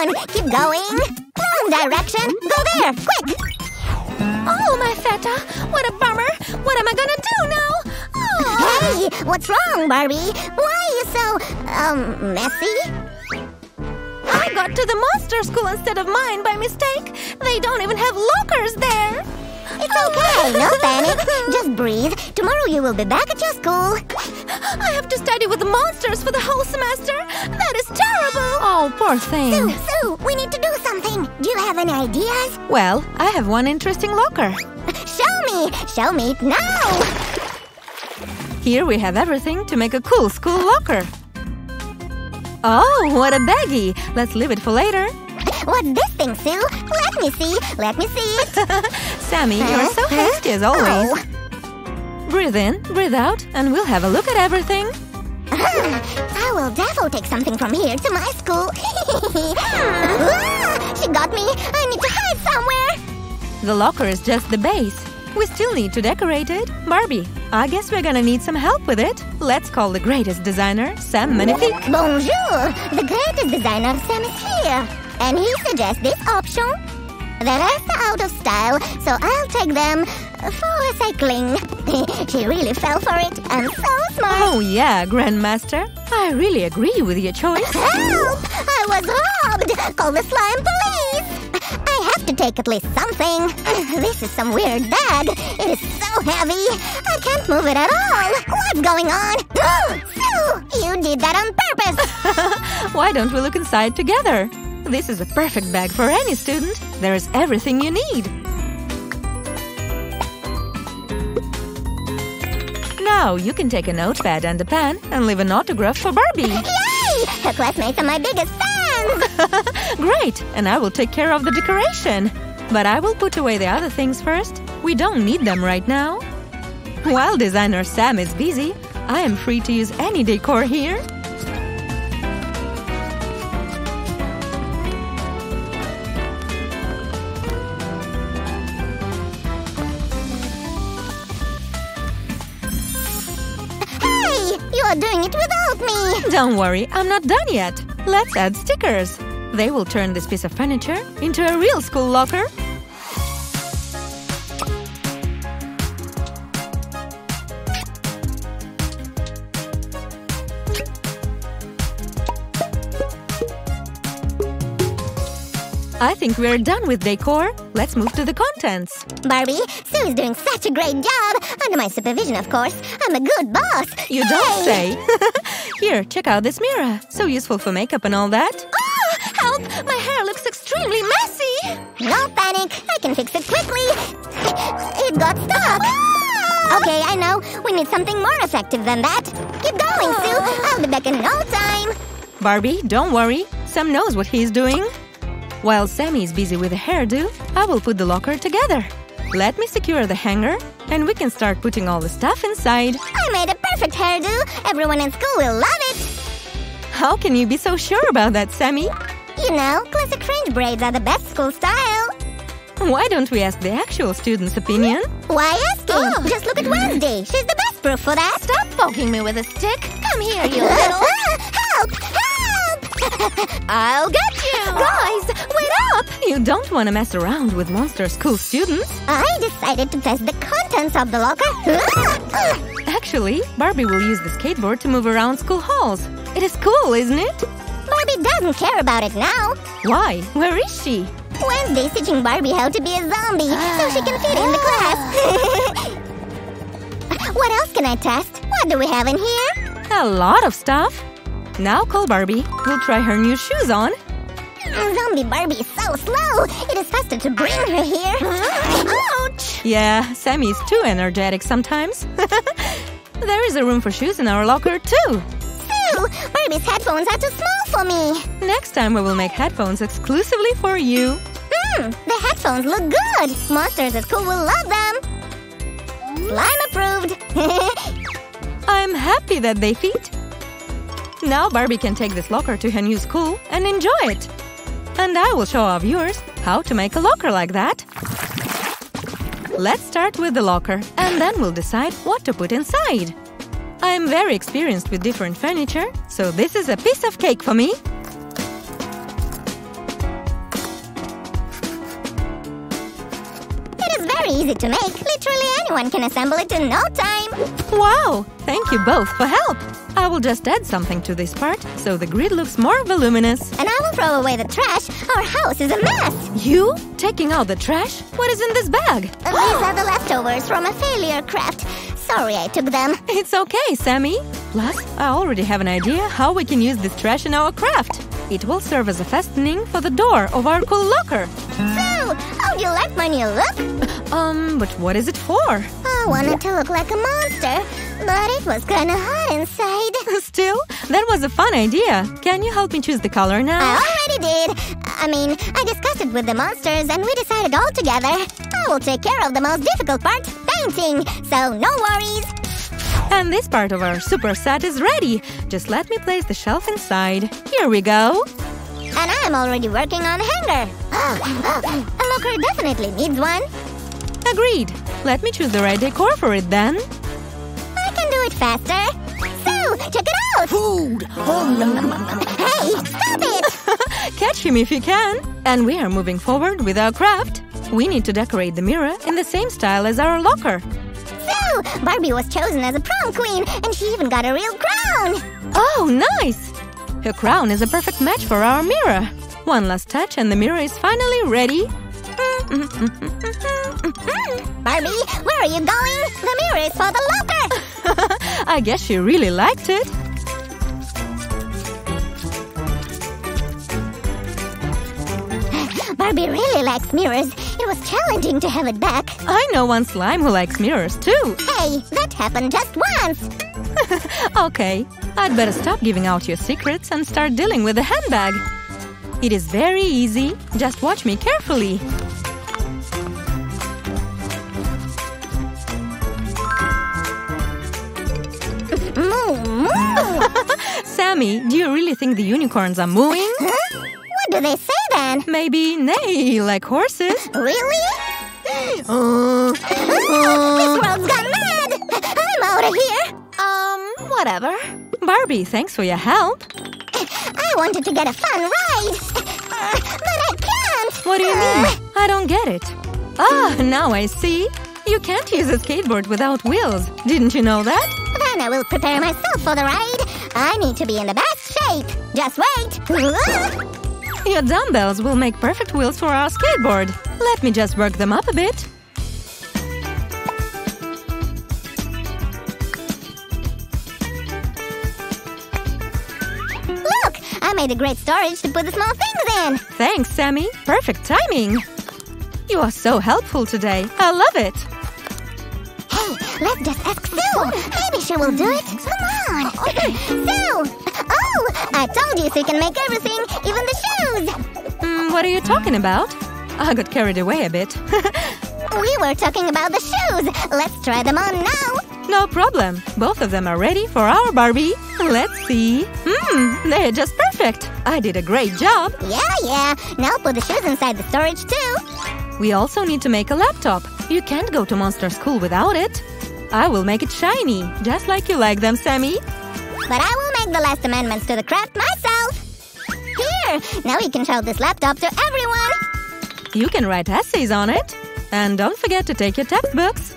Keep going! Wrong direction! Go there! Quick! Oh, my feta! What a bummer! What am I gonna do now? Oh. Hey! What's wrong, Barbie? Why are you so, um, messy? I got to the monster school instead of mine by mistake. They don't even have lockers there. It's okay, no panic. Just breathe. Tomorrow you will be back at your school. I have to study with the monsters for the whole semester. That is terrible. Oh, poor thing. Sue, Sue, we need to do something. Do you have any ideas? Well, I have one interesting locker. Show me! Show me it now! Here we have everything to make a cool school locker. Oh, what a baggie! Let's leave it for later. What's this thing, Sue? Let me see. Let me see it. Sammy, you're so hasty as always. Oh. Breathe in, breathe out, and we'll have a look at everything. I will defo take something from here to my school. Ah, she got me. I need to hide somewhere. The locker is just the base. We still need to decorate it. Barbie, I guess we're gonna need some help with it. Let's call the greatest designer, Sam Magnifique. Bonjour. The greatest designer Sam is here. And he suggests this option. The rest are out of style, so I'll take them for recycling. she really fell for it, and so smart. Oh yeah, Grandmaster. I really agree with your choice. Help! I was robbed! Call the slime police! I have to take at least something. This is some weird bag. It is so heavy. I can't move it at all. What's going on? Sue! You did that on purpose! Why don't we look inside together? This is a perfect bag for any student. There is everything you need. Now you can take a notepad and a pen and leave an autograph for Barbie. Yay! Her classmates are my biggest fans! Great! And I will take care of the decoration. But I will put away the other things first. We don't need them right now. While designer Sam is busy, I am free to use any decor here. Are doing it without me! Don't worry, I'm not done yet. Let's add stickers. They will turn this piece of furniture into a real school locker. I think we're done with decor. Let's move to the contents. Barbie, Sue is doing such a great job! Under my supervision, of course. I'm a good boss! You don't say. Here, check out this mirror. So useful for makeup and all that. Ah, help! My hair looks extremely messy! No panic! I can fix it quickly! It got stuck! Okay, I know. We need something more effective than that. Keep going, Sue! I'll be back in no time! Barbie, don't worry. Sam knows what he's doing. While Sammy is busy with the hairdo, I will put the locker together. Let me secure the hanger, and we can start putting all the stuff inside. I made a perfect hairdo! Everyone in school will love it! How can you be so sure about that, Sammy? You know, classic fringe braids are the best school style! Why don't we ask the actual student's opinion? Why asking? Oh. Just look at Wednesday. She's the best proof for that. Stop poking me with a stick. Come here, you little. Help! Help! I'll get you! Guys, wait up! You don't want to mess around with monster school students. I decided to test the contents of the locker. Actually, Barbie will use the skateboard to move around school halls. It is cool, isn't it? Barbie doesn't care about it now. Why? Where is she? Wednesday's teaching Barbie how to be a zombie so she can fit in the class. what else can I test? What do we have in here? A lot of stuff. Now call Barbie. We'll try her new shoes on. Zombie Barbie is so slow. It is faster to bring her here. Ouch! Yeah, Sammy is too energetic sometimes. there is a room for shoes in our locker, too. Sue, Barbie's headphones are too small for me. Next time we will make headphones exclusively for you. Hmm, the headphones look good. Monsters at school will love them. Slime approved. I'm happy that they fit. Now Barbie can take this locker to her new school and enjoy it. And I will show our viewers how to make a locker like that. Let's start with the locker, and then we'll decide what to put inside. I am very experienced with different furniture, so this is a piece of cake for me. Very easy to make. Literally anyone can assemble it in no time. Wow! Thank you both for help. I will just add something to this part so the grid looks more voluminous. And I will throw away the trash. Our house is a mess. You? Taking out the trash? What is in this bag? These are the leftovers from a failure craft. Sorry I took them. It's okay, Sammy. Plus, I already have an idea how we can use this trash in our craft. It will serve as a fastening for the door of our cool locker. How do you like my new look? Um, but what is it for? I wanted to look like a monster, but it was kinda hot inside. Still, that was a fun idea. Can you help me choose the color now? I already did. I mean, I discussed it with the monsters and we decided all together. I will take care of the most difficult part, painting, so no worries. And this part of our super set is ready. Just let me place the shelf inside. Here we go. And I'm already working on a hanger. a locker definitely needs one. Agreed. Let me choose the right decor for it then. I can do it faster. So, check it out. Food! Oh. Hey, stop it! Catch him if you can. And we are moving forward with our craft. We need to decorate the mirror in the same style as our locker. So, Barbie was chosen as a prom queen, and she even got a real crown. Oh, nice! Her crown is a perfect match for our mirror. One last touch and the mirror is finally ready. Barbie, where are you going? The mirror is for the locker. I guess she really liked it. Barbie really likes mirrors. It was challenging to have it back. I know one slime who likes mirrors too. Hey, that happened just once. Okay, I'd better stop giving out your secrets and start dealing with the handbag. It is very easy. Just watch me carefully. Sammy, do you really think the unicorns are mooing? Huh? What do they say then? Maybe neigh, like horses. Really? Uh, this world's gone mad! I'm out of here! Um, whatever. Barbie, thanks for your help. I wanted to get a fun ride! But I can't! What do you mean? I don't get it. Ah, now I see. You can't use a skateboard without wheels. Didn't you know that? Then I will prepare myself for the ride. I need to be in the best shape. Just wait. Your dumbbells will make perfect wheels for our skateboard. Let me just work them up a bit. Made a great storage to put the small things in. Thanks, Sammy. Perfect timing. You are so helpful today. I love it. Hey, let's just ask Sue. Maybe she will do it. Come on. Sue! Oh, I told you Sue can make everything, even the shoes. Mm, what are you talking about? I got carried away a bit. We were talking about the shoes. Let's try them on now. No problem. Both of them are ready for our Barbie. Let's see. Hmm, they're just perfect. I did a great job. Yeah, yeah. Now put the shoes inside the storage too. We also need to make a laptop. You can't go to Monster School without it. I will make it shiny, just like you like them, Sammy. But I will make the last amendments to the craft myself. Here, now you can show this laptop to everyone. You can write essays on it. And don't forget to take your textbooks.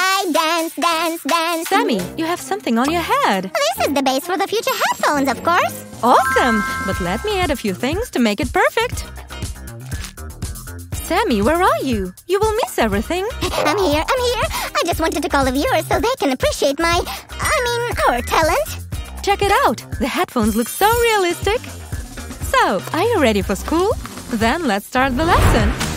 I dance, dance, dance. Sammy, you have something on your head. This is the base for the future headphones, of course. Awesome! But let me add a few things to make it perfect. Sammy, where are you? You will miss everything. I'm here, I'm here. I just wanted to call the viewers so they can appreciate my, I mean, our talent. Check it out. The headphones look so realistic. So, are you ready for school? Then let's start the lesson.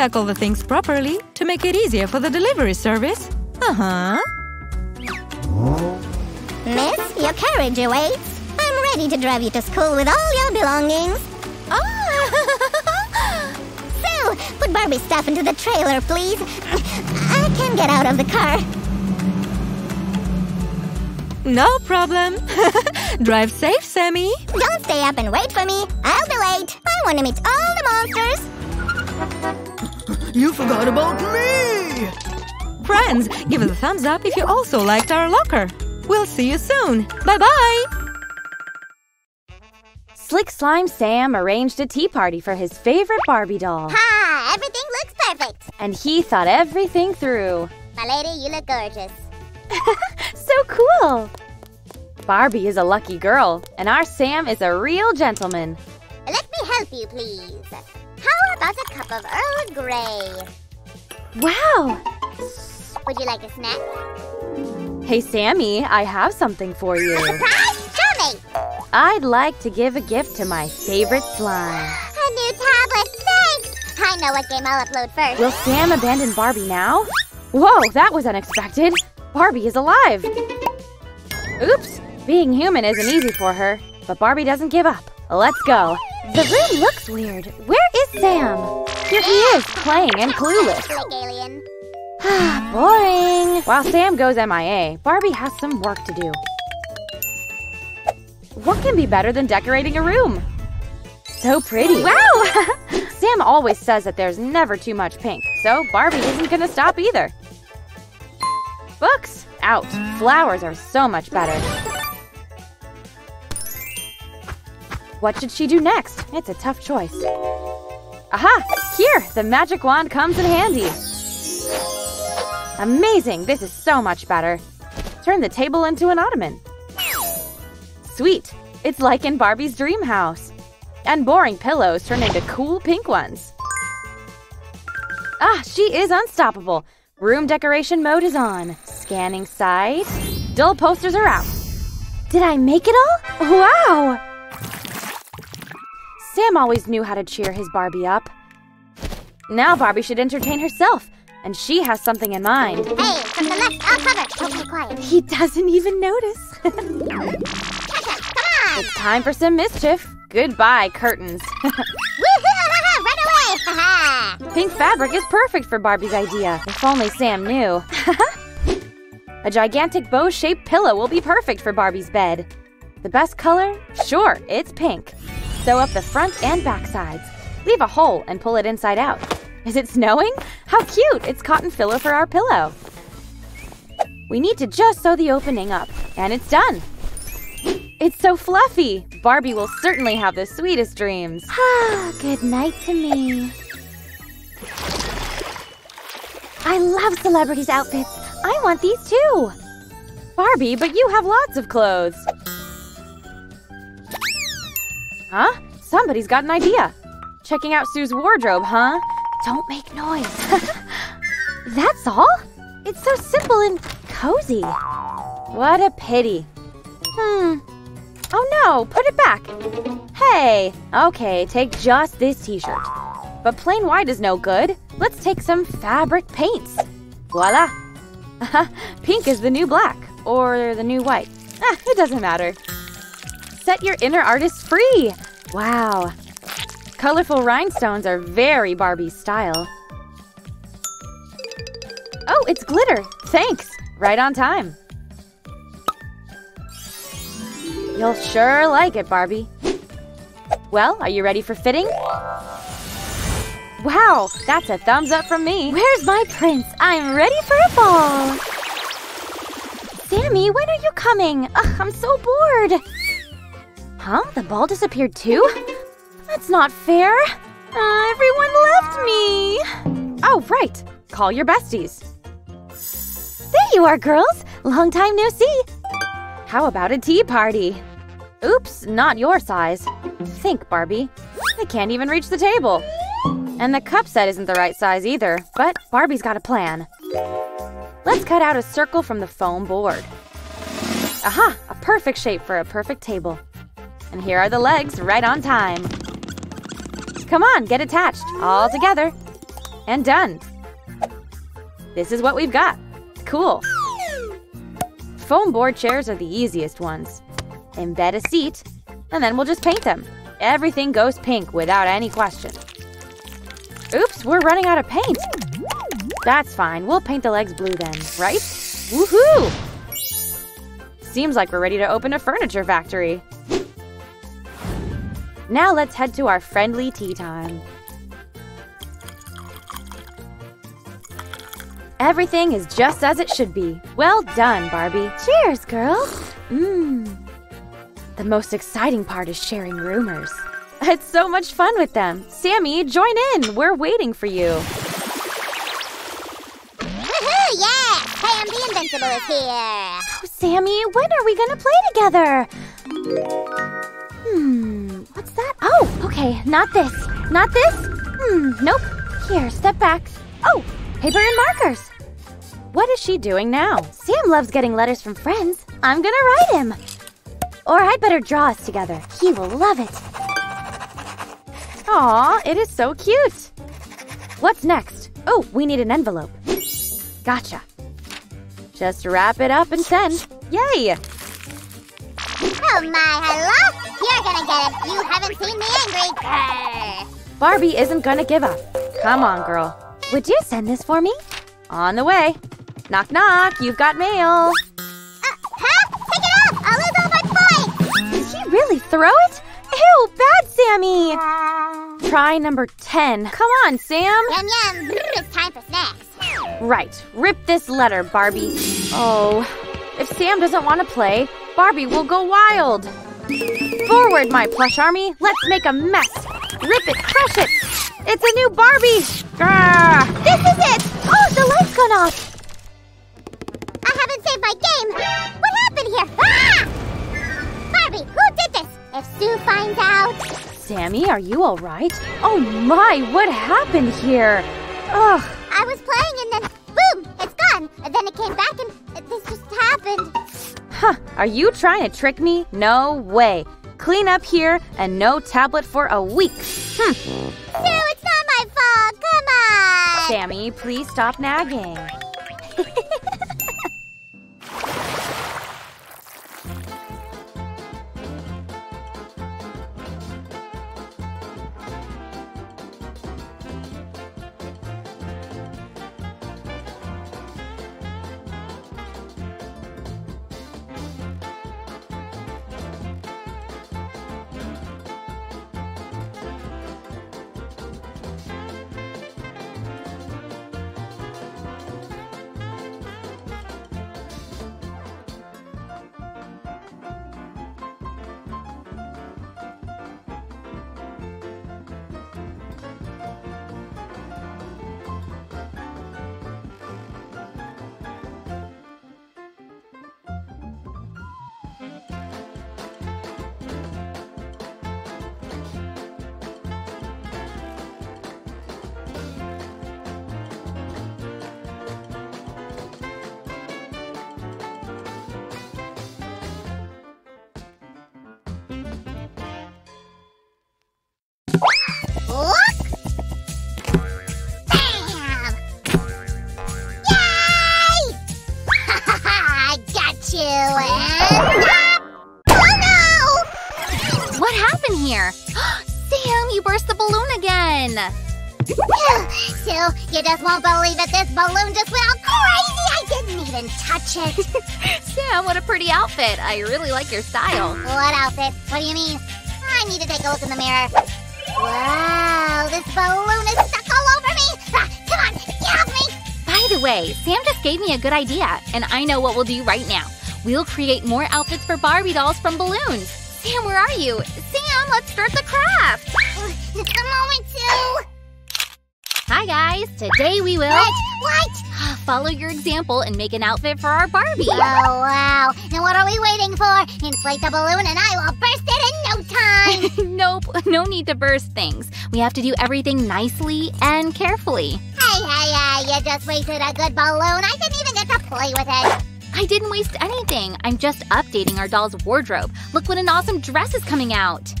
Pack all the things properly to make it easier for the delivery service. Uh-huh. Miss, your carriage awaits. I'm ready to drive you to school with all your belongings. Ah! Sue, put Barbie's stuff into the trailer, please. I can't get out of the car. no problem. Drive safe, Sammy. Don't stay up and wait for me. I'll be late. I want to meet all the monsters. You forgot about me! Friends, give us a thumbs up if you also liked our locker. We'll see you soon. Bye bye. Slick Slime Sam arranged a tea party for his favorite Barbie doll. Ha! Everything looks perfect. And he thought everything through. My lady, you look gorgeous. So cool! Barbie is a lucky girl, and our Sam is a real gentleman. Let me help you, please. How about a cup of Earl Grey? Wow! Would you like a snack? Hey, Sammy, I have something for you. Surprise! Show me! I'd like to give a gift to my favorite slime. A new tablet, thanks! I know what game I'll upload first. Will Sam abandon Barbie now? Whoa, that was unexpected. Barbie is alive. Oops, being human isn't easy for her, but Barbie doesn't give up. Let's go. The room looks weird. Where is Sam? Here he is, playing and clueless. Alien. Ah, boring. While Sam goes MIA, Barbie has some work to do. What can be better than decorating a room? So pretty. Wow! Sam always says that there's never too much pink, so Barbie isn't gonna stop either. Books? Out. Flowers are so much better. What should she do next? It's a tough choice. Aha! Here! The magic wand comes in handy. Amazing! This is so much better. Turn the table into an ottoman. Sweet! It's like in Barbie's dream house. And boring pillows turn into cool pink ones. Ah, she is unstoppable. Room decoration mode is on. Scanning side. Dull posters are out. Did I make it all? Wow! Sam always knew how to cheer his Barbie up. Now Barbie should entertain herself, and she has something in mind. Hey, from the left, I'll cover. Okay, quiet. He doesn't even notice. Come on! it's time for some mischief. Goodbye, curtains. Run away! Pink fabric is perfect for Barbie's idea. If only Sam knew. A gigantic bow-shaped pillow will be perfect for Barbie's bed. The best color? Sure, it's pink. Sew up the front and back sides. Leave a hole and pull it inside out. Is it snowing? How cute! It's cotton filler for our pillow. We need to just sew the opening up, and it's done. It's so fluffy. Barbie will certainly have the sweetest dreams. Ah, good night to me. I love celebrities' outfits. I want these too. Barbie, but you have lots of clothes. Huh? Somebody's got an idea. Checking out Sue's wardrobe, huh? Don't make noise. That's all? It's so simple and cozy. What a pity. Hmm. Oh no, put it back. Hey, okay, take just this t-shirt. But plain white is no good. Let's take some fabric paints. Voila. Pink is the new black, or the new white. Ah, it doesn't matter. Set your inner artist free. Wow. Colorful rhinestones are very Barbie style. Oh, it's glitter. Thanks. Right on time. You'll sure like it, Barbie. Well, are you ready for fitting? Wow, that's a thumbs up from me. Where's my prince? I'm ready for a ball. Sammy, when are you coming? Ugh, I'm so bored. Huh? The ball disappeared too? That's not fair. Uh, everyone left me. Oh, right. Call your besties. There you are, girls. Long time no see. How about a tea party? Oops, not your size. Think, Barbie. I can't even reach the table. And the cup set isn't the right size either, but Barbie's got a plan. Let's cut out a circle from the foam board. Aha! A perfect shape for a perfect table. And here are the legs, right on time. Come on, get attached, all together. And done. This is what we've got. Cool. Foam board chairs are the easiest ones. Embed a seat, and then we'll just paint them. Everything goes pink without any question. Oops, we're running out of paint. That's fine. We'll paint the legs blue then, right? Woohoo! Seems like we're ready to open a furniture factory. Now let's head to our friendly tea time. Everything is just as it should be. Well done, Barbie. Cheers, girls. Mmm. The most exciting part is sharing rumors. It's so much fun with them. Sammy, join in. We're waiting for you. Woohoo, yeah! Sam the Invincible is here. Oh, Sammy, when are we gonna play together? Hmm, what's that? Oh, okay, not this. Not this? Hmm, nope. Here, step back. Oh, paper and markers. What is she doing now? Sam loves getting letters from friends. I'm gonna write him. Or I'd better draw us together. He will love it. Aw, it is so cute. What's next? Oh, we need an envelope. Gotcha. Just wrap it up and send. Yay! Oh my, hello? You're gonna get it. You haven't seen me angry. Grr. Barbie isn't gonna give up. Come on, girl. Would you send this for me? On the way. Knock, knock. You've got mail. Uh, huh? Take it off! I'll lose all my points! Did he really throw it? Ew, bad Sammy. Try number 10. Come on, Sam. Yum yum, Brr, it's time for snacks. Right. Rip this letter, Barbie. Oh, if Sam doesn't want to play, Barbie will go wild. Forward, my plush army. Let's make a mess. Rip it, crush it. It's a new Barbie. Grah. This is it! Oh, the light's gone off. I haven't saved my game! What happened here? Ah! Barbie, who did this? If Sue finds out... Sammy, are you all right? Oh my, what happened here? Ugh. I was playing and then boom, gone. And then it came back and this just happened. Huh, are you trying to trick me? No way. Clean up here and no tablet for a week. Hmm. Sue, it's not my fault. Come on. Sammy, please stop nagging. Sue, you just won't believe it. This balloon just went all crazy. I didn't even touch it. Sam, what a pretty outfit. I really like your style. what outfit? What do you mean? I need to take a look in the mirror. Wow, this balloon is stuck all over me. Ah, come on, get off me. By the way, Sam just gave me a good idea, and I know what we'll do right now. We'll create more outfits for Barbie dolls from balloons. Sam, where are you? Guys. Today we will What? What? follow your example and make an outfit for our Barbie. Oh, wow. Now what are we waiting for? Inflate the balloon and I will burst it in no time. nope, no need to burst things. We have to do everything nicely and carefully. hey, hey, hey, you just wasted a good balloon. I didn't even get to play with it. I didn't waste anything. I'm just updating our doll's wardrobe. Look what an awesome dress is coming out.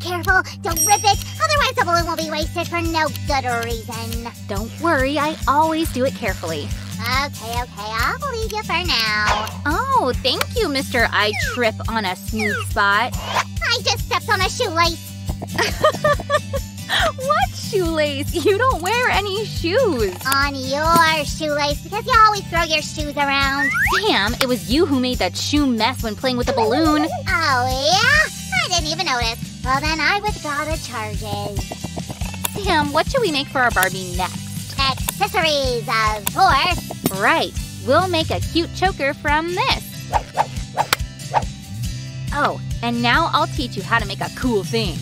Careful, don't rip it. Otherwise the balloon will be wasted for no good reason. Don't worry, I always do it carefully. Okay, okay, I'll believe you for now. Oh, thank you, Mr. I Trip on a Smooth Spot. I I just stepped on a shoelace. What shoelace? You don't wear any shoes. On your shoelace because you always throw your shoes around. Damn, it was you who made that shoe mess when playing with the balloon. Oh, yeah? I didn't even notice. Well, then I withdraw the charges. Sam, what should we make for our Barbie next? Accessories, of course. Right. We'll make a cute choker from this. Oh, and now I'll teach you how to make a cool thing.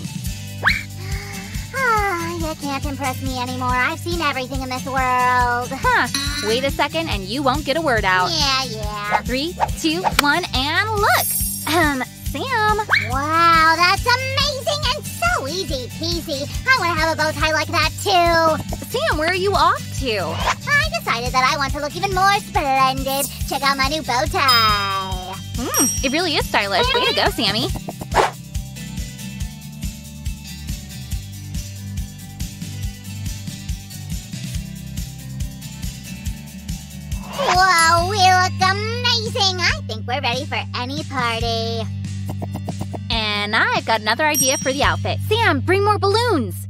Ah, you can't impress me anymore. I've seen everything in this world. Huh. Wait a second and you won't get a word out. Yeah, yeah. Three, two, one, and look! Um, Sam. Wow, that's amazing and so easy peasy. I want to have a bow tie like that too. Sam, where are you off to? I decided that I want to look even more splendid. Check out my new bow tie. Hmm, it really is stylish. Way to go, Sammy. Whoa, we look amazing. I think we're ready for any party. And I've got another idea for the outfit. Sam, bring more balloons.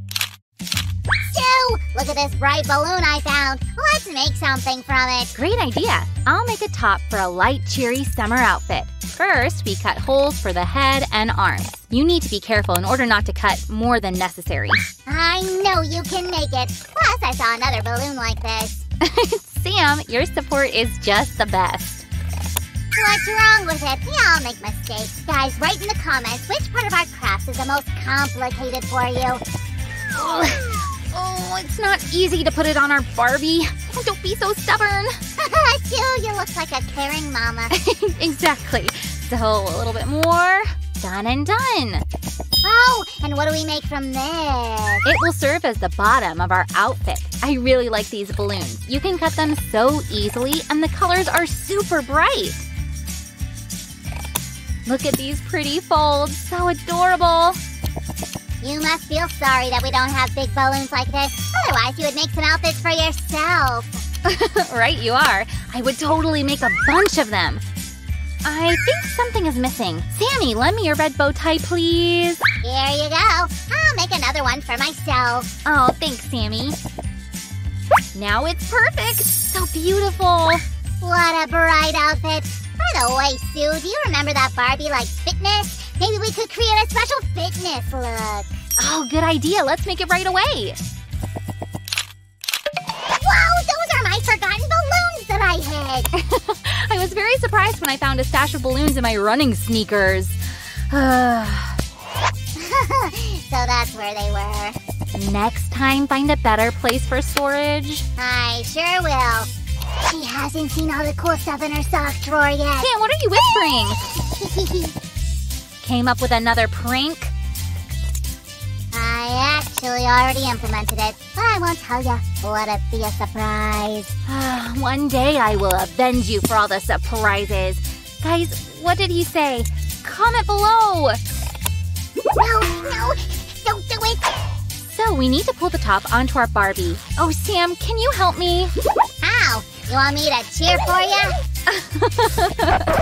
Stu, look at this bright balloon I found. Let's make something from it. Great idea. I'll make a top for a light, cheery summer outfit. First, we cut holes for the head and arms. You need to be careful in order not to cut more than necessary. I know you can make it. Plus, I saw another balloon like this. Sam, your support is just the best. What's wrong with it? We all make mistakes. Guys, write in the comments which part of our crafts is the most complicated for you. Oh, oh, it's not easy to put it on our Barbie. Oh, don't be so stubborn. Stu, you look like a caring mama. exactly. So a little bit more. Done and done. Oh, and what do we make from this? It will serve as the bottom of our outfit. I really like these balloons. You can cut them so easily, and the colors are super bright. Look at these pretty folds. So adorable. You must feel sorry that we don't have big balloons like this. Otherwise, you would make some outfits for yourself. right, you are. I would totally make a bunch of them. I think something is missing. Sammy, lend me your red bow tie, please. Here you go. I'll make another one for myself. Oh, thanks, Sammy. Now it's perfect. So beautiful. What a bright outfit. By the way, Sue, do you remember that Barbie likes fitness? Maybe we could create a special fitness look. Oh, good idea. Let's make it right away. Whoa, those are my forgotten balloons that I hid. I was very surprised when I found a stash of balloons in my running sneakers. so that's where they were. Next time, find a better place for storage. I sure will. She hasn't seen all the cool stuff in her sock drawer yet. Sam, what are you whispering? Came up with another prank? I actually already implemented it, but I won't tell you. Let it be a surprise. One day I will avenge you for all the surprises. Guys, what did he say? Comment below! No, no, don't do it. So, we need to pull the top onto our Barbie. Oh, Sam, can you help me? How? You want me to cheer for you?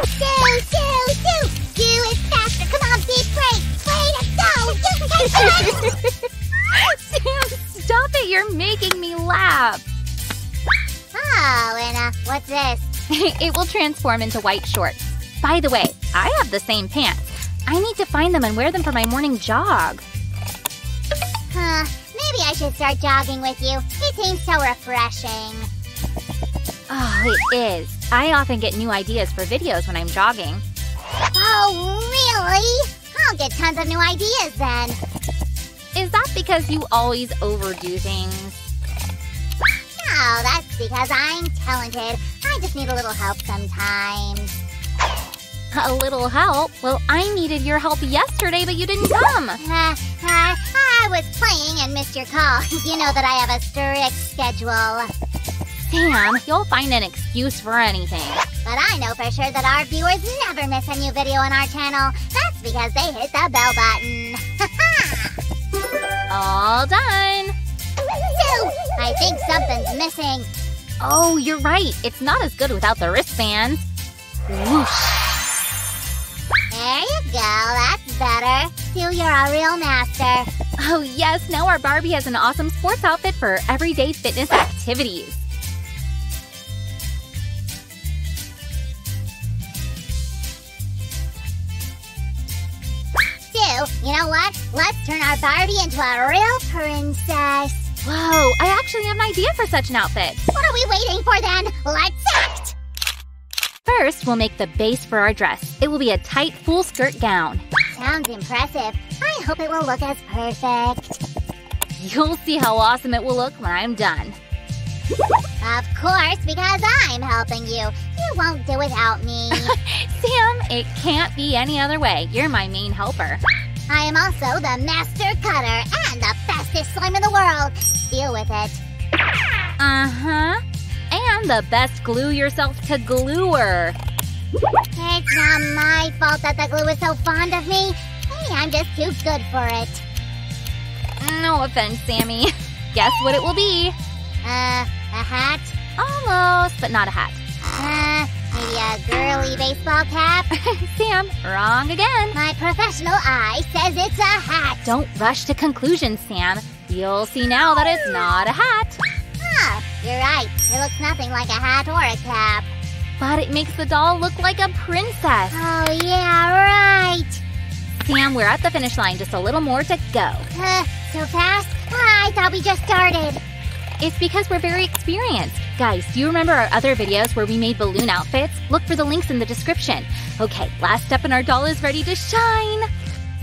Sue, Sue, Sue! Sue is faster. Come on, be brave. Way to go! You can do it! Sam, stop it! You're making me laugh. Oh, and uh, what's this? it will transform into white shorts. By the way, I have the same pants. I need to find them and wear them for my morning jog. Huh, maybe I should start jogging with you. It seems so refreshing. Oh, it is. I often get new ideas for videos when I'm jogging. Oh, really? I'll get tons of new ideas then. Is that because you always overdo things? No, that's because I'm talented. I just need a little help sometimes. A little help? Well, I needed your help yesterday, but you didn't come. Uh, uh, I was playing and missed your call. You know that I have a strict schedule. Sam, you'll find an excuse for anything. But I know for sure that our viewers never miss a new video on our channel. That's because they hit the bell button. All done. Sue, I think something's missing. Oh, you're right. It's not as good without the wristbands. Whoosh. There you go. That's better. Sue, you're a real master. Oh, yes, now our Barbie has an awesome sports outfit for everyday fitness activities. You know what? Let's turn our Barbie into a real princess. Whoa, I actually have an idea for such an outfit. What are we waiting for then? Let's act! First, we'll make the base for our dress. It will be a tight, full skirt gown. Sounds impressive. I hope it will look as perfect. You'll see how awesome it will look when I'm done. Of course, because I'm helping you. You won't do without me. Sam, it can't be any other way. You're my main helper. I am also the master cutter and the fastest slime in the world. Deal with it. Uh-huh. And the best glue yourself to gluer. It's not my fault that the glue is so fond of me. Hey, I'm just too good for it. No offense, Sammy. Guess what it will be? Uh, a hat? Almost, but not a hat. Uh, maybe a girly baseball cap? Sam, wrong again. My professional eye says it's a hat. Don't rush to conclusions, Sam. You'll see now that it's not a hat. Ah, you're right. It looks nothing like a hat or a cap. But it makes the doll look like a princess. Oh, yeah, right. Sam, we're at the finish line. Just a little more to go. Uh, so fast? Ah, I thought we just started. It's because we're very experienced. Guys, do you remember our other videos where we made balloon outfits? Look for the links in the description. Okay, last step and our doll is ready to shine.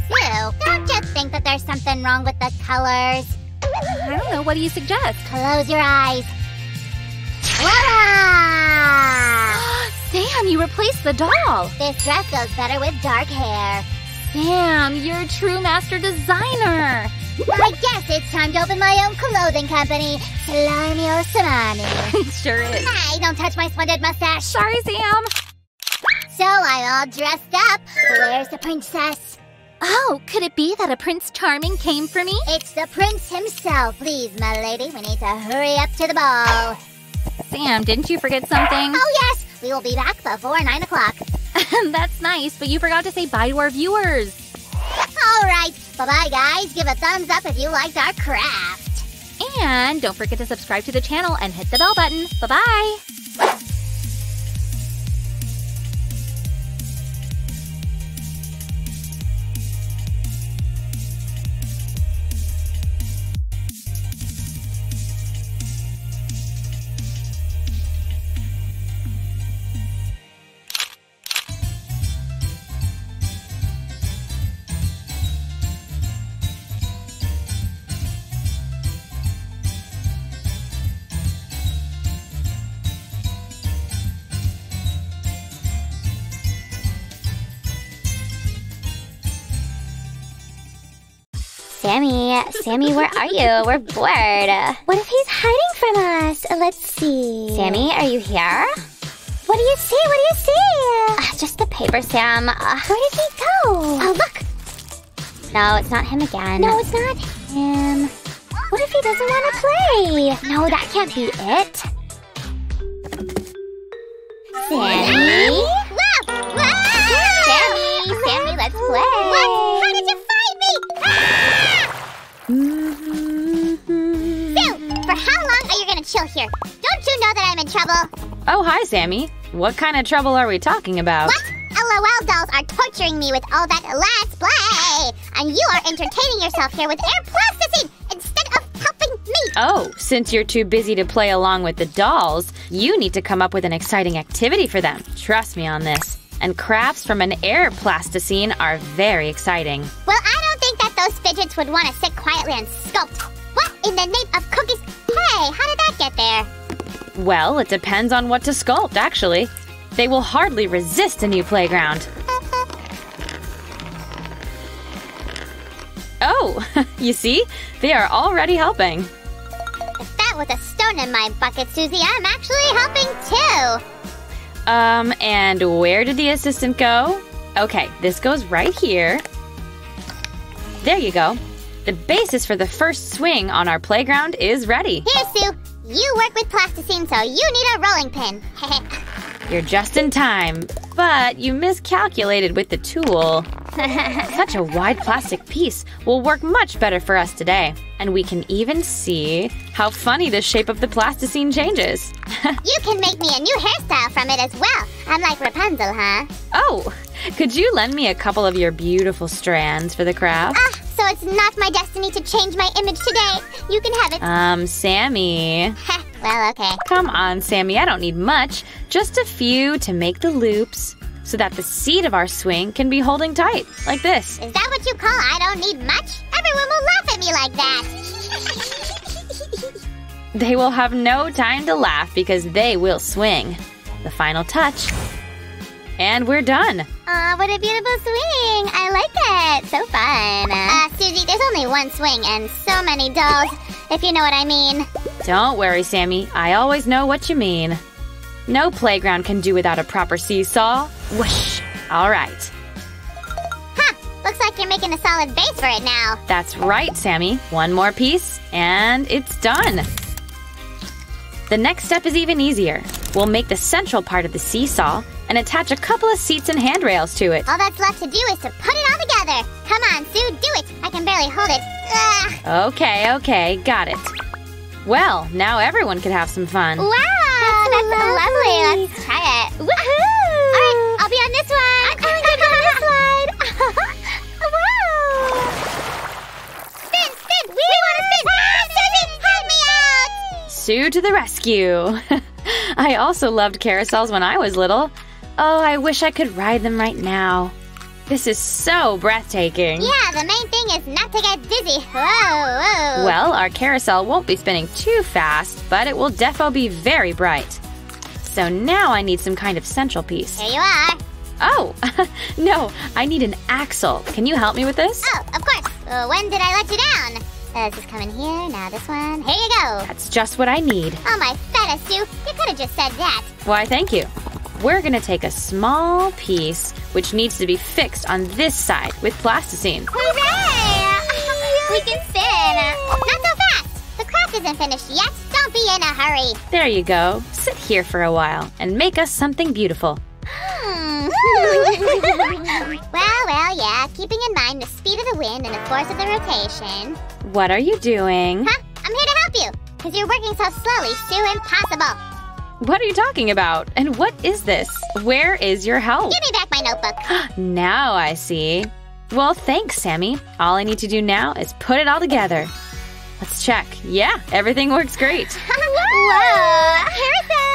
Sue, don't you think that there's something wrong with the colors? I don't know, what do you suggest? Close your eyes. Voila! Sam, you replaced the doll. This dress goes better with dark hair. Sam, you're a true master designer. I guess it's time to open my own clothing company, Slimy or Samani. Sure is. Hey, don't touch my splendid mustache. Sorry, Sam. So I'm all dressed up. Where's the princess? Oh, could it be that a Prince Charming came for me? It's the prince himself. Please, my lady, we need to hurry up to the ball. Sam, didn't you forget something? Oh, yes, we will be back before 9 o'clock. That's nice, but you forgot to say bye to our viewers. All right, bye-bye, guys. Give a thumbs up if you liked our craft. And don't forget to subscribe to the channel and hit the bell button. Bye-bye. Sammy, Sammy, where are you? We're bored. What if he's hiding from us? Let's see. Sammy, are you here? What do you see? What do you see? Uh, just the paper, Sam. Uh, Where did he go? oh, look. No, it's not him again. No, it's not him. What if he doesn't want to play? No, that can't be it. Sammy? Look! Sammy, Sammy, let's play. What? How did you Mm-hmm. Sue, for how long are you gonna chill here? Don't you know that I'm in trouble? Oh, hi, Sammy. What kind of trouble are we talking about? What? LOL dolls are torturing me with all that let's play! And you are entertaining yourself here with air plasticine instead of helping me! Oh, since you're too busy to play along with the dolls, you need to come up with an exciting activity for them. Trust me on this. And crafts from an air plasticine are very exciting. Well, I don't that those fidgets would want to sit quietly and sculpt. What in the name of cookies? Hey, how did that get there? Well, it depends on what to sculpt, actually. They will hardly resist a new playground. Oh, you see? They are already helping. If that was a stone in my bucket, Susie, I'm actually helping too. Um, and where did the assistant go? Okay, this goes right here. There you go. The basis for the first swing on our playground is ready. Here, Sue. You work with plasticine, so you need a rolling pin. You're just in time, but you miscalculated with the tool. Such a wide plastic piece will work much better for us today. And we can even see how funny the shape of the plasticine changes. You can make me a new hairstyle from it as well. I'm like Rapunzel, huh? oh, could you lend me a couple of your beautiful strands for the craft? Ah, so it's not my destiny to change my image today. You can have it. Um, Sammy. Well, okay. Come on, Sammy, I don't need much. Just a few to make the loops so that the seat of our swing can be holding tight, like this. Is that what you call I don't need much? Everyone will laugh at me like that. They will have no time to laugh because they will swing. The final touch. And we're done. Aw, what a beautiful swing. I like it. So fun. Uh, Susie, there's only one swing and so many dolls, if you know what I mean. Don't worry, Sammy. I always know what you mean. No playground can do without a proper seesaw. Whoosh. All right. Huh, looks like you're making a solid base for it now. That's right, Sammy. One more piece, and it's done. The next step is even easier. We'll make the central part of the seesaw and attach a couple of seats and handrails to it. All that's left to do is to put it all together. Come on, Sue, do it. I can barely hold it. Ugh. Okay, okay, got it. Well, now everyone can have some fun. Wow, that's, lovely. Let's try it. Woohoo! All right, I'll be on this one. I'm going to be on this slide. wow! Spin, spin. We, want to spin. Ah, help me out. Sue to the rescue. I also loved carousels when I was little. Oh, I wish I could ride them right now. This is so breathtaking. Yeah, the main thing is not to get dizzy. Whoa, whoa. Well, our carousel won't be spinning too fast, but it will defo be very bright. So now I need some kind of central piece. Here you are. Oh, no, I need an axle. Can you help me with this? Oh, of course. Uh, when did I let you down? Uh, this is coming here, now this one. Here you go. That's just what I need. Oh, my feta Sue. You could have just said that. Why, thank you. We're gonna take a small piece, which needs to be fixed on this side with plasticine. Hooray! we can spin. Not so fast. Isn't finished yet. Don't be in a hurry. There you go. Sit here for a while and make us something beautiful. Hmm. well, well, yeah. Keeping in mind the speed of the wind and the force of the rotation. What are you doing? Huh? I'm here to help you. Because you're working so slowly, Sue. Impossible. What are you talking about? And what is this? Where is your help? Give me back my notebook. Now I see. Well, thanks, Sammy. All I need to do now is put it all together. Let's check. Yeah, everything works great. Harrison!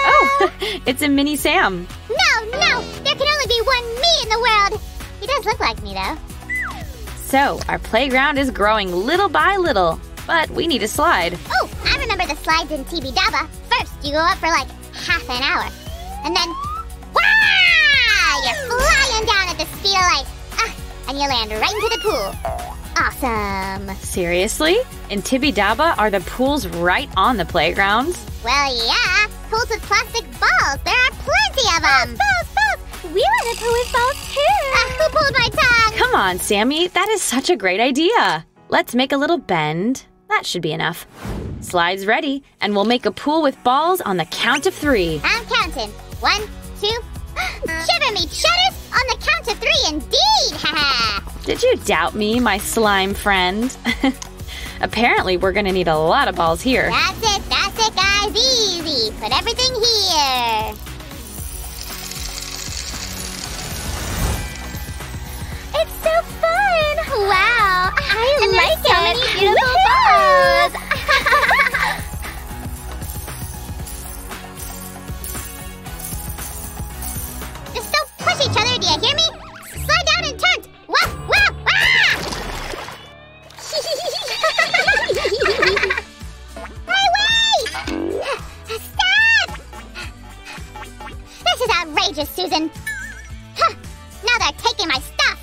Oh, it's a mini Sam. No, no! There can only be one me in the world! He does look like me, though. So, our playground is growing little by little, but we need a slide. Oh, I remember the slides in Tibidabo. First, you go up for like half an hour. And then, wow! You're flying down at the speed of light. Ah, and you land right into the pool. Awesome. Seriously? In Tibidabo, are the pools right on the playgrounds? Well, yeah. Pools with plastic balls. There are plenty of them. Balls, balls. We want to pool with balls too. Ah, who pulled my tongue? Come on, Sammy. That is such a great idea. Let's make a little bend. That should be enough. Slides ready, and we'll make a pool with balls on the count of three. I'm counting. One, two. Shiver me shudders on the count of three, indeed. Did you doubt me, my slime friend? Apparently, we're gonna need a lot of balls here. That's it, that's it, guys. Easy. Put everything here. It's so fun. Wow. I And like so it. many beautiful Woohoo! Push each other, do you hear me? Slide down and turn. Wow, wow, ah! hey, wait! Stop! This is outrageous, Susan. Huh, now they're taking my stuff.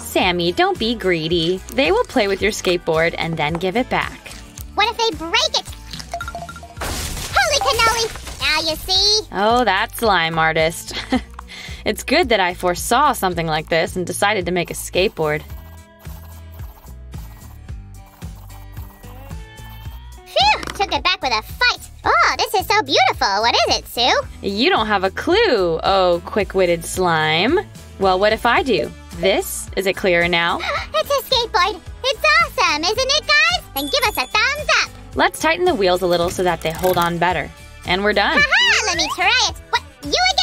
Sammy, don't be greedy. They will play with your skateboard and then give it back. What if they break it? Holy cannoli! Now you see? Oh, that slime artist. It's good that I foresaw something like this and decided to make a skateboard. Phew! Took it back with a fight. Oh, this is so beautiful. What is it, Sue? You don't have a clue, oh quick witted slime. Well, what if I do? This? Is it clearer now? It's a skateboard. It's awesome, isn't it, guys? Then give us a thumbs up. Let's tighten the wheels a little so that they hold on better. And we're done. Haha, let me try it. What? You again?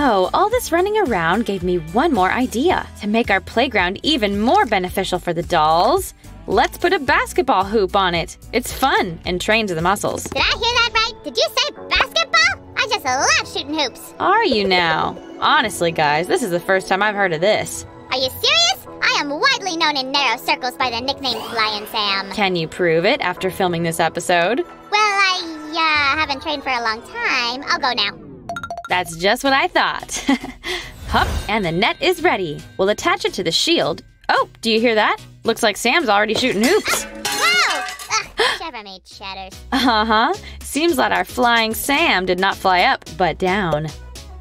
Oh, all this running around gave me one more idea to make our playground even more beneficial for the dolls. Let's put a basketball hoop on it. It's fun and trains the muscles. Did I hear that right? Did you say basketball? I just love shooting hoops. Are you now? Honestly, guys, this is the first time I've heard of this. Are you serious? I am widely known in narrow circles by the nickname Flying Sam. Can you prove it after filming this episode? Well, I uh, haven't trained for a long time. I'll go now. That's just what I thought. Hup, and the net is ready. We'll attach it to the shield. Oh, do you hear that? Looks like Sam's already shooting hoops. Trevor made shatters. Uh huh. Seems that our flying Sam did not fly up, but down.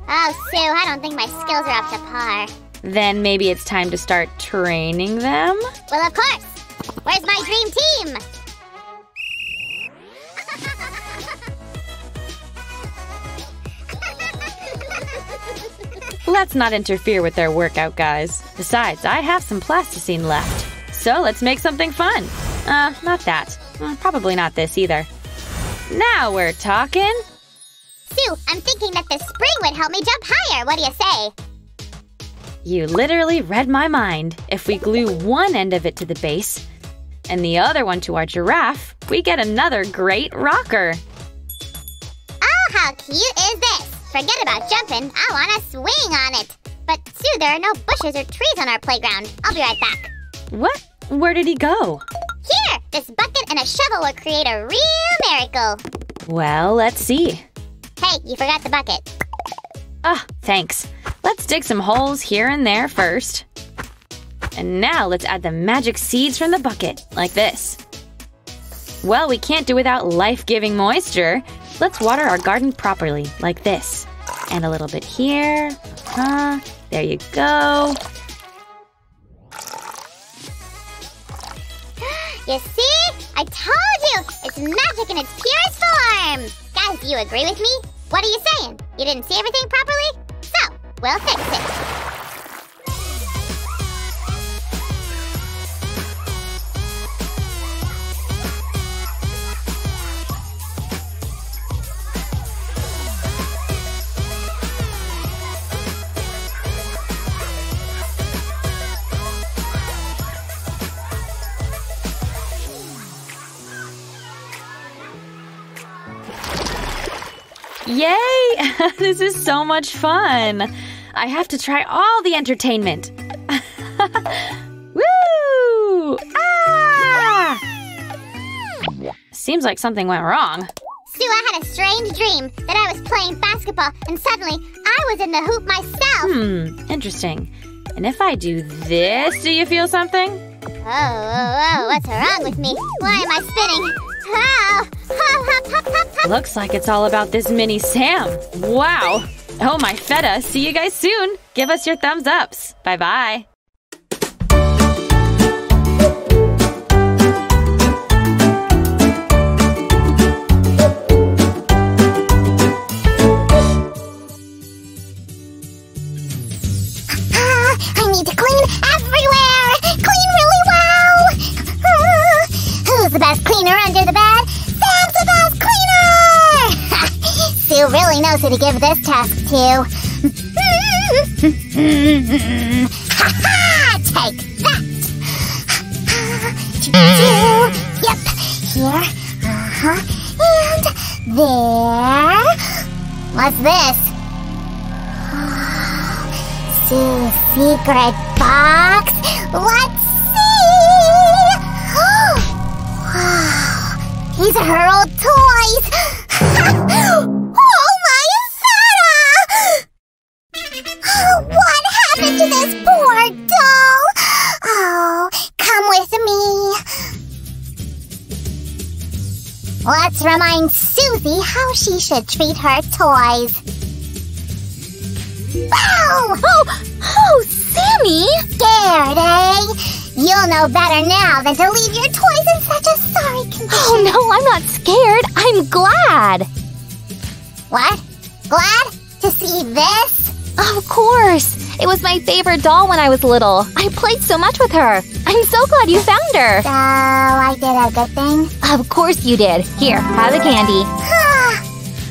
Oh, Sue, I don't think my skills are up to par. Then maybe it's time to start training them? Well, of course. Where's my dream team? Let's not interfere with their workout, guys. Besides, I have some plasticine left. So let's make something fun. Uh, not that. Uh, probably not this either. Now we're talking. Sue, I'm thinking that the spring would help me jump higher. What do you say? You literally read my mind. If we glue one end of it to the base and the other one to our giraffe, we get another great rocker. Oh, how cute is this? Forget about jumping. I want to swing on it. But, Sue, there are no bushes or trees on our playground. I'll be right back. What? Where did he go? Here, this bucket and a shovel will create a real miracle. Well, let's see. Hey, you forgot the bucket. Ah, thanks. Let's dig some holes here and there first. And now let's add the magic seeds from the bucket, like this. Well, we can't do without life-giving moisture. Let's water our garden properly, like this. And a little bit here. Uh-huh. There you go. You see? I told you! It's magic in its purest form! Guys, do you agree with me? What are you saying? You didn't see everything properly? So, we'll fix it. this is so much fun. I have to try all the entertainment. Woo! Ah! Seems like something went wrong. Sue, I had a strange dream that I was playing basketball and suddenly I was in the hoop myself. Hmm, interesting. And if I do this, do you feel something? Oh, oh, oh, what's wrong with me? Why am I spinning? Oh, Looks like it's all about this mini Sam. Wow. Oh, my feta. See you guys soon. Give us your thumbs ups. Bye bye. Knows who to give this task to. ha ha! Take that! Yep, here, uh-huh, and there. What's this? Sue's secret box. Let's see. wow, these are how she should treat her toys. Wow! Oh, oh, Sammy! Scared, eh? You'll know better now than to leave your toys in such a sorry condition. Oh no, I'm not scared. I'm glad. What? Glad to see this? Of course. It was my favorite doll when I was little. I played so much with her. I'm so glad you found her. So I did a good thing? Of course you did. Here, have the candy.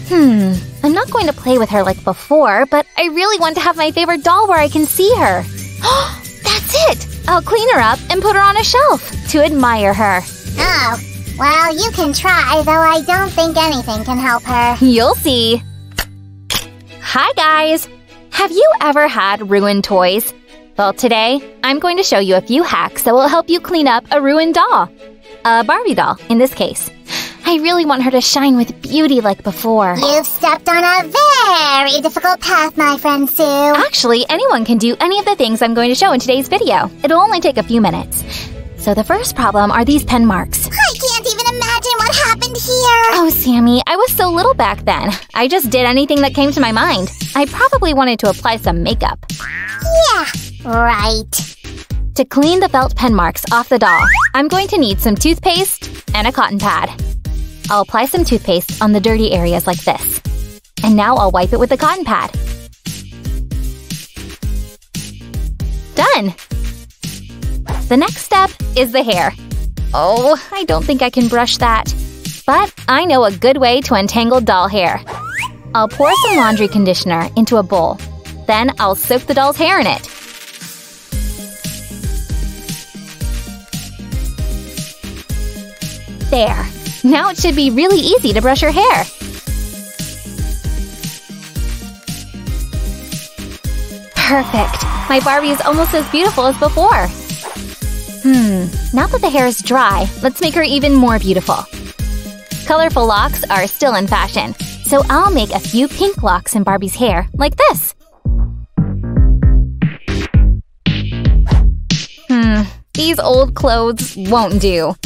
Hmm. I'm not going to play with her like before, but I really want to have my favorite doll where I can see her. That's it! I'll clean her up and put her on a shelf to admire her. Oh, well, you can try, though I don't think anything can help her. You'll see. Hi, guys! Have you ever had ruined toys? Well, today, I'm going to show you a few hacks that will help you clean up a ruined doll. A Barbie doll, in this case. I really want her to shine with beauty like before. You've stepped on a very difficult path, my friend Sue. Actually, anyone can do any of the things I'm going to show in today's video. It'll only take a few minutes. So the first problem are these pen marks. I can't even imagine what happened here. Oh, Sammy, I was so little back then. I just did anything that came to my mind. I probably wanted to apply some makeup. Yeah, right. To clean the felt pen marks off the doll, I'm going to need some toothpaste and a cotton pad. I'll apply some toothpaste on the dirty areas like this. And now I'll wipe it with a cotton pad. Done! The next step is the hair. Oh, I don't think I can brush that. But I know a good way to untangle doll hair. I'll pour some laundry conditioner into a bowl. Then I'll soak the doll's hair in it. There. Now it should be really easy to brush her hair. Perfect. My Barbie is almost as beautiful as before. Hmm, now that the hair is dry, let's make her even more beautiful. Colorful locks are still in fashion, so I'll make a few pink locks in Barbie's hair, like this. Hmm, these old clothes won't do.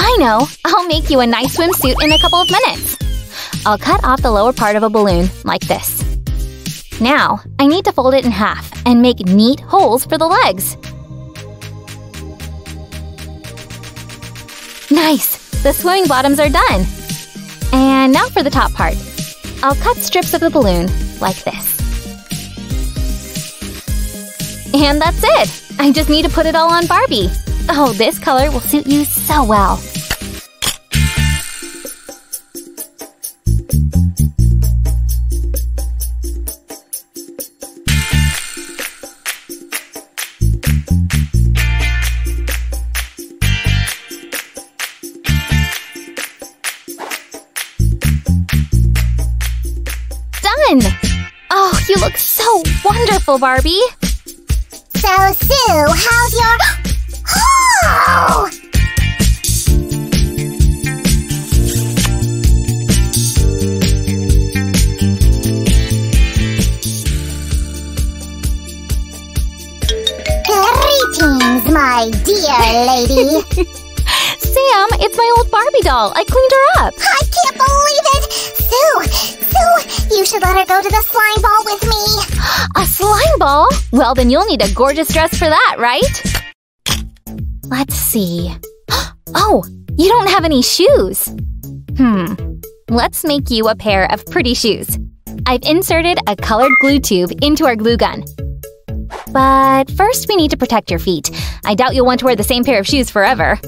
I know! I'll make you a nice swimsuit in a couple of minutes. I'll cut off the lower part of a balloon, like this. Now, I need to fold it in half and make neat holes for the legs. Nice! The swimming bottoms are done. And now for the top part. I'll cut strips of the balloon, like this. And that's it! I just need to put it all on Barbie. Oh, this color will suit you so well. Done! Oh, you look so wonderful, Barbie! So, Sue, how's your. Greetings, my dear lady. Sam, it's my old Barbie doll. I cleaned her up. I can't believe it! Sue! Sue! You should let her go to the slime ball with me! A slime ball? Well, then you'll need a gorgeous dress for that, right? Let's see. Oh, you don't have any shoes. Hmm. Let's make you a pair of pretty shoes. I've inserted a colored glue tube into our glue gun. But first, we need to protect your feet. I doubt you'll want to wear the same pair of shoes forever.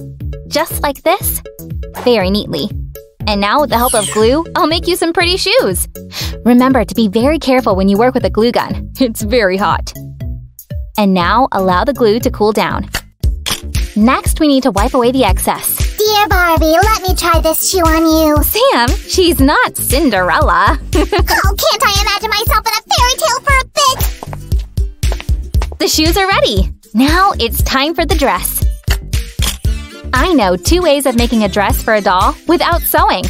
Just like this. Very neatly. And now, with the help of glue, I'll make you some pretty shoes. Remember to be very careful when you work with a glue gun. It's very hot. And now, allow the glue to cool down. Next, we need to wipe away the excess. Dear Barbie, let me try this shoe on you. Sam, she's not Cinderella. Oh, can't I imagine myself in a fairy tale for a bit? the shoes are ready. Now it's time for the dress. I know two ways of making a dress for a doll without sewing.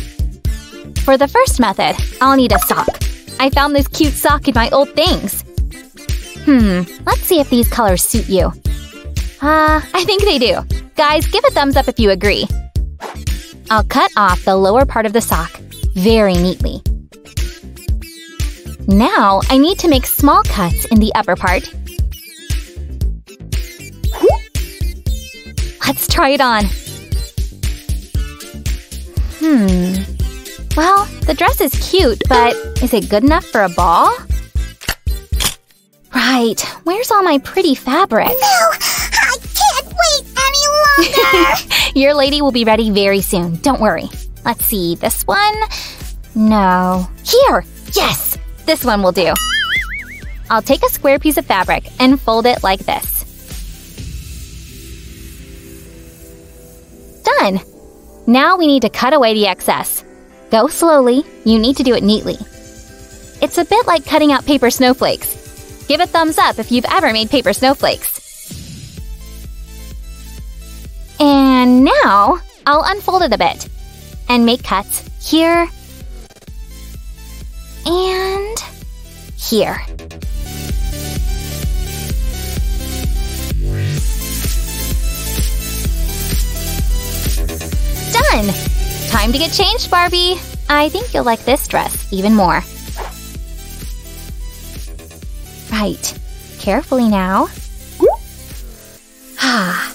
For the first method, I'll need a sock. I found this cute sock in my old things. Hmm, let's see if these colors suit you. Uh, I think they do. Guys, give a thumbs up if you agree. I'll cut off the lower part of the sock very neatly. Now, I need to make small cuts in the upper part Let's try it on. Hmm. Well, the dress is cute, but is it good enough for a ball? Right, where's all my pretty fabric? No, longer. Your lady will be ready very soon, don't worry. Let's see, this one? No. Here! Yes! This one will do. I'll take a square piece of fabric and fold it like this. Done! Now we need to cut away the excess. Go slowly, you need to do it neatly. It's a bit like cutting out paper snowflakes. Give a thumbs up if you've ever made paper snowflakes. And now, I'll unfold it a bit and make cuts here and here. Done! Time to get changed, Barbie! I think you'll like this dress even more. Right. Carefully now. Ah.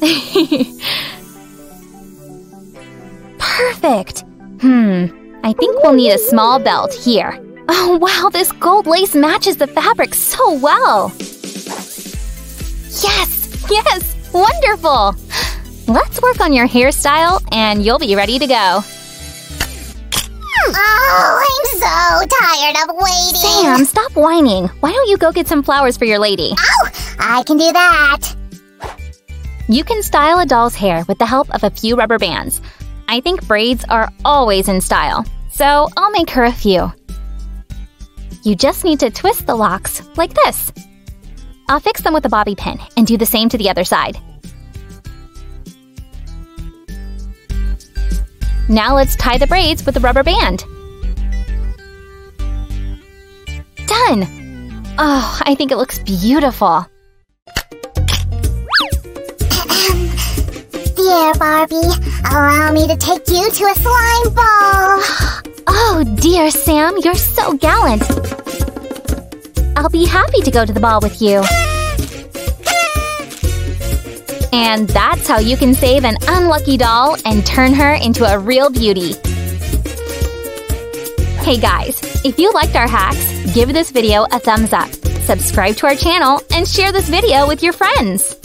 Perfect! Hmm, I think we'll need a small belt here. Oh wow, this gold lace matches the fabric so well! Yes! Yes! Wonderful! Let's work on your hairstyle and you'll be ready to go. oh, I'm so tired of waiting. Sam, stop whining. Why don't you go get some flowers for your lady? Oh, I can do that. You can style a doll's hair with the help of a few rubber bands. I think braids are always in style, so I'll make her a few. You just need to twist the locks like this. I'll fix them with a bobby pin and do the same to the other side. Now let's tie the braids with a rubber band. Done! Oh, I think it looks beautiful. Dear Barbie, allow me to take you to a slime ball. Oh, dear Sam, you're so gallant. I'll be happy to go to the ball with you. And that's how you can save an unlucky doll and turn her into a real beauty. Hey guys, if you liked our hacks, give this video a thumbs up, subscribe to our channel, and share this video with your friends.